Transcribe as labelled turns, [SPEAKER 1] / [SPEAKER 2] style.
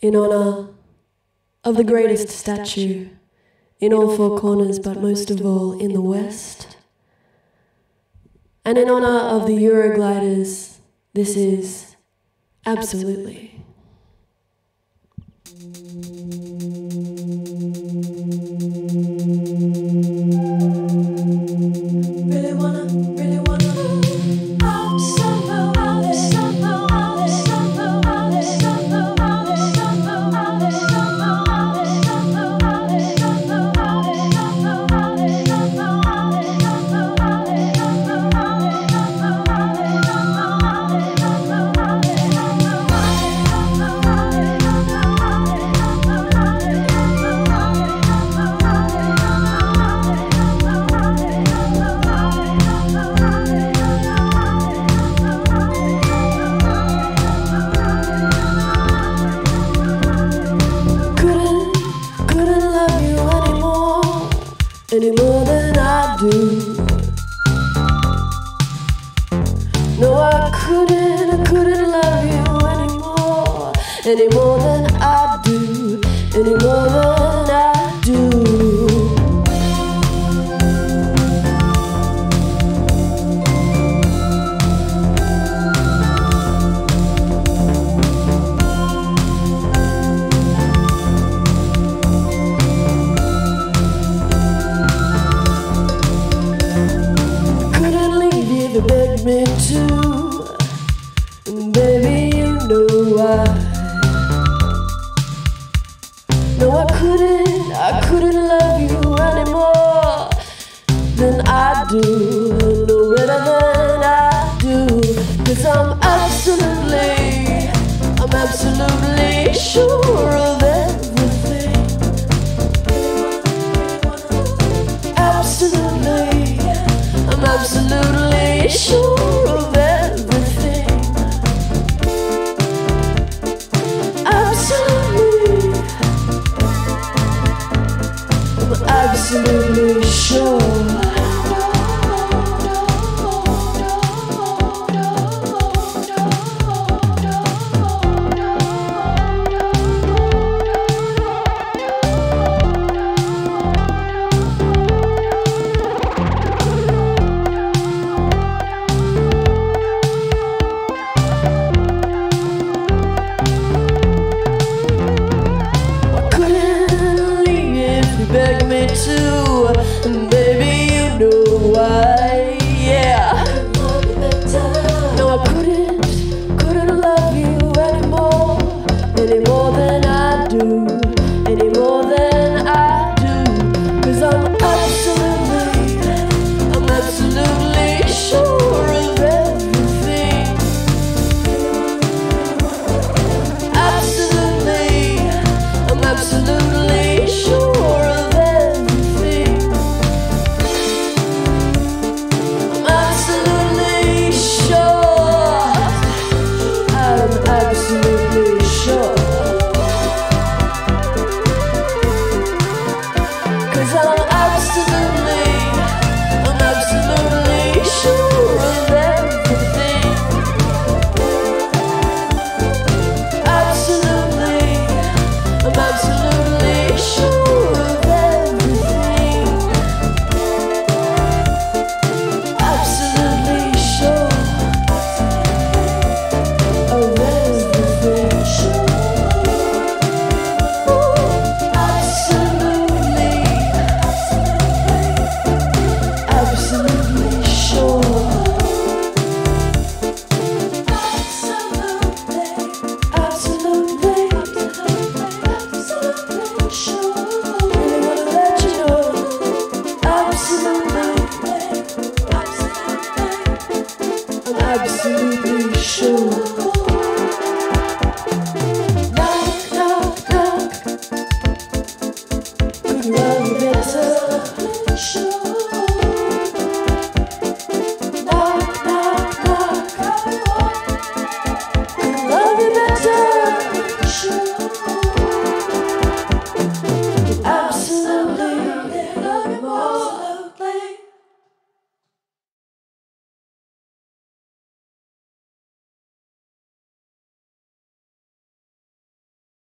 [SPEAKER 1] in honor of the greatest statue in all four corners, but most of all in the West. And in honor of the Eurogliders, this is absolutely. Love you anymore, any more than I do. No, I couldn't, I couldn't love you anymore, any more than I do, any more than me to. And baby, you know why. No, I couldn't, I couldn't love you anymore than I do. Absolutely sure. absolutely sure.